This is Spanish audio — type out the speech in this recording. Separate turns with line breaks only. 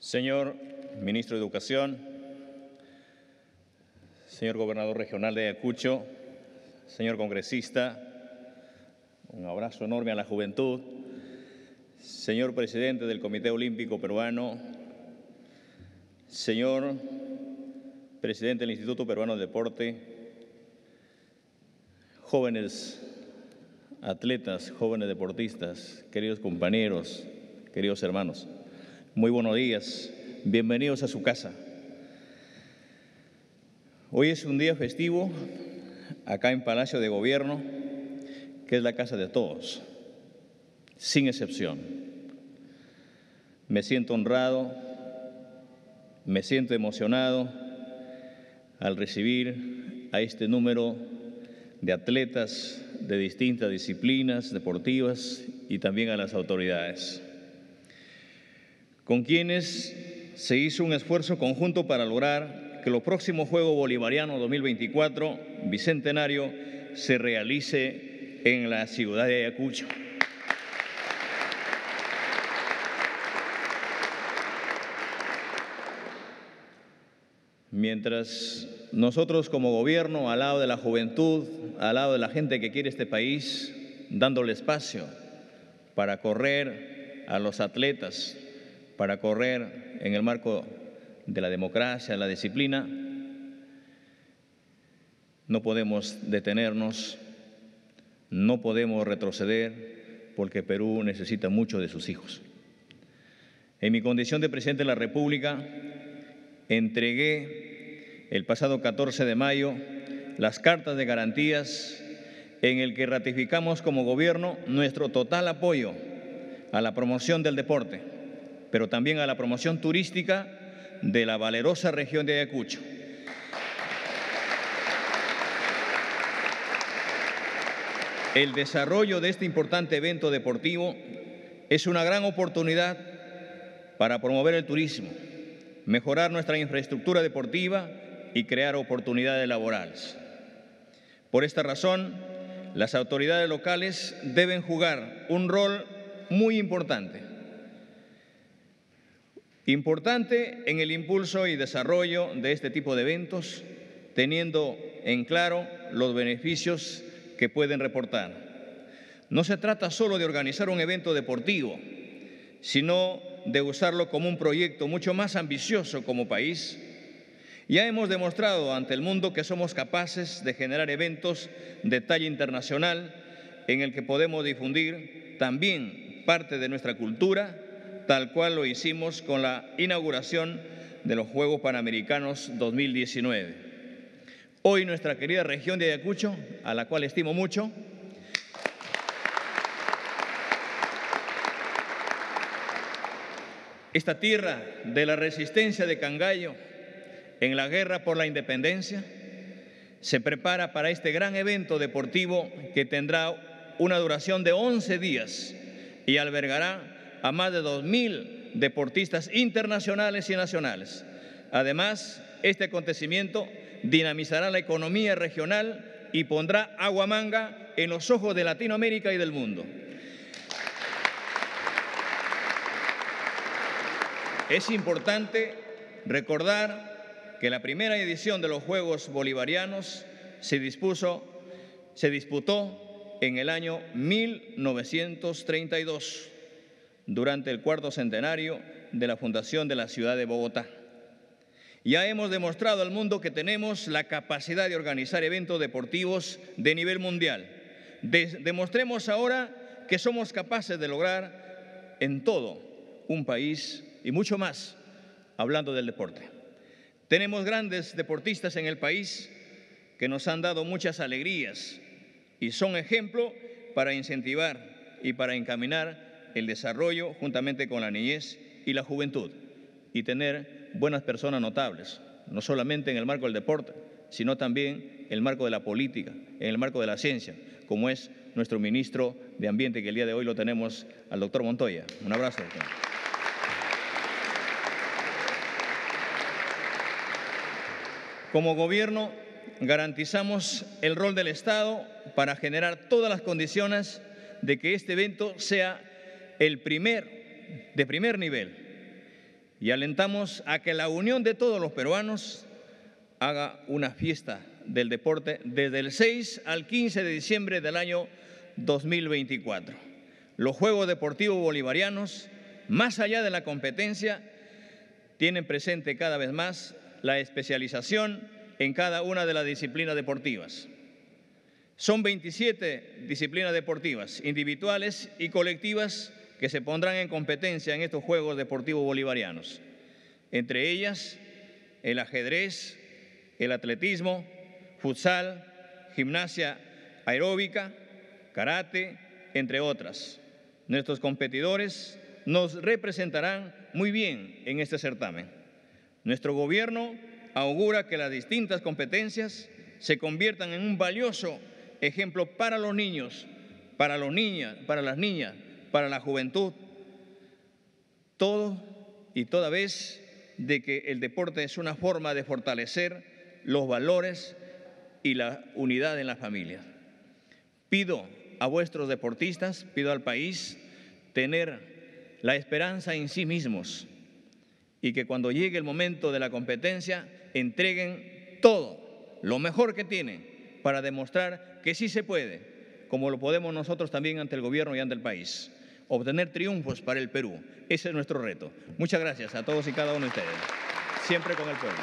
Señor Ministro de Educación, señor Gobernador Regional de Ayacucho, señor Congresista, un abrazo enorme a la juventud, señor Presidente del Comité Olímpico Peruano, señor Presidente del Instituto Peruano de Deporte, jóvenes atletas, jóvenes deportistas, queridos compañeros, queridos hermanos. Muy buenos días, bienvenidos a su casa. Hoy es un día festivo acá en Palacio de Gobierno, que es la casa de todos, sin excepción. Me siento honrado, me siento emocionado al recibir a este número de atletas de distintas disciplinas deportivas y también a las autoridades con quienes se hizo un esfuerzo conjunto para lograr que los próximos Juegos Bolivarianos 2024, Bicentenario, se realice en la ciudad de Ayacucho. Mientras nosotros como gobierno, al lado de la juventud, al lado de la gente que quiere este país, dándole espacio para correr a los atletas, para correr en el marco de la democracia, la disciplina, no podemos detenernos, no podemos retroceder, porque Perú necesita mucho de sus hijos. En mi condición de presidente de la República, entregué el pasado 14 de mayo las cartas de garantías en el que ratificamos como gobierno nuestro total apoyo a la promoción del deporte pero también a la promoción turística de la valerosa región de Ayacucho. El desarrollo de este importante evento deportivo es una gran oportunidad para promover el turismo, mejorar nuestra infraestructura deportiva y crear oportunidades laborales. Por esta razón, las autoridades locales deben jugar un rol muy importante Importante en el impulso y desarrollo de este tipo de eventos, teniendo en claro los beneficios que pueden reportar. No se trata solo de organizar un evento deportivo, sino de usarlo como un proyecto mucho más ambicioso como país. Ya hemos demostrado ante el mundo que somos capaces de generar eventos de talla internacional en el que podemos difundir también parte de nuestra cultura tal cual lo hicimos con la inauguración de los Juegos Panamericanos 2019. Hoy nuestra querida región de Ayacucho, a la cual estimo mucho, esta tierra de la resistencia de Cangallo en la guerra por la independencia, se prepara para este gran evento deportivo que tendrá una duración de 11 días y albergará a más de 2.000 deportistas internacionales y nacionales. Además, este acontecimiento dinamizará la economía regional y pondrá aguamanga en los ojos de Latinoamérica y del mundo. Es importante recordar que la primera edición de los Juegos Bolivarianos se dispuso, se disputó en el año 1932 durante el cuarto centenario de la fundación de la ciudad de Bogotá. Ya hemos demostrado al mundo que tenemos la capacidad de organizar eventos deportivos de nivel mundial. demostremos ahora que somos capaces de lograr en todo un país y mucho más hablando del deporte. Tenemos grandes deportistas en el país que nos han dado muchas alegrías y son ejemplo para incentivar y para encaminar el desarrollo juntamente con la niñez y la juventud y tener buenas personas notables, no solamente en el marco del deporte, sino también en el marco de la política, en el marco de la ciencia, como es nuestro ministro de Ambiente, que el día de hoy lo tenemos al doctor Montoya. Un abrazo, doctor. Como gobierno, garantizamos el rol del Estado para generar todas las condiciones de que este evento sea el primer, de primer nivel, y alentamos a que la unión de todos los peruanos haga una fiesta del deporte desde el 6 al 15 de diciembre del año 2024. Los Juegos Deportivos Bolivarianos, más allá de la competencia, tienen presente cada vez más la especialización en cada una de las disciplinas deportivas. Son 27 disciplinas deportivas, individuales y colectivas, que se pondrán en competencia en estos Juegos Deportivos Bolivarianos. Entre ellas, el ajedrez, el atletismo, futsal, gimnasia aeróbica, karate, entre otras. Nuestros competidores nos representarán muy bien en este certamen. Nuestro gobierno augura que las distintas competencias se conviertan en un valioso ejemplo para los niños, para los niñas, para las niñas, para la juventud. Todo y toda vez de que el deporte es una forma de fortalecer los valores y la unidad en la familia. Pido a vuestros deportistas, pido al país tener la esperanza en sí mismos y que cuando llegue el momento de la competencia entreguen todo, lo mejor que tienen, para demostrar que sí se puede, como lo podemos nosotros también ante el gobierno y ante el país, obtener triunfos para el Perú. Ese es nuestro reto. Muchas gracias a todos y cada uno de ustedes. Siempre con el pueblo.